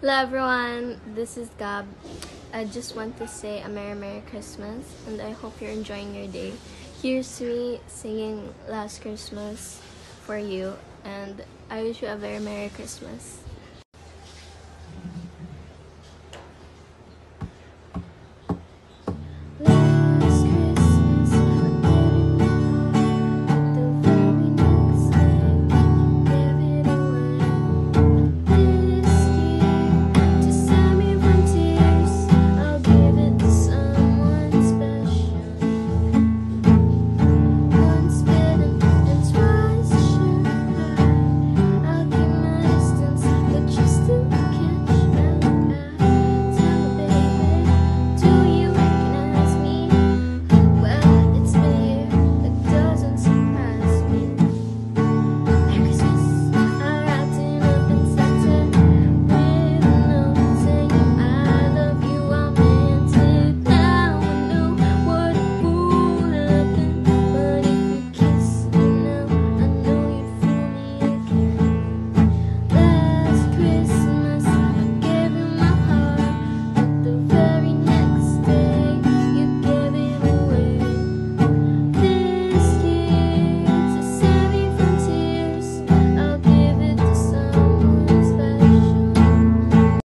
Hello everyone, this is Gab. I just want to say a Merry Merry Christmas and I hope you're enjoying your day. Here's me singing Last Christmas for you and I wish you a very Merry Christmas.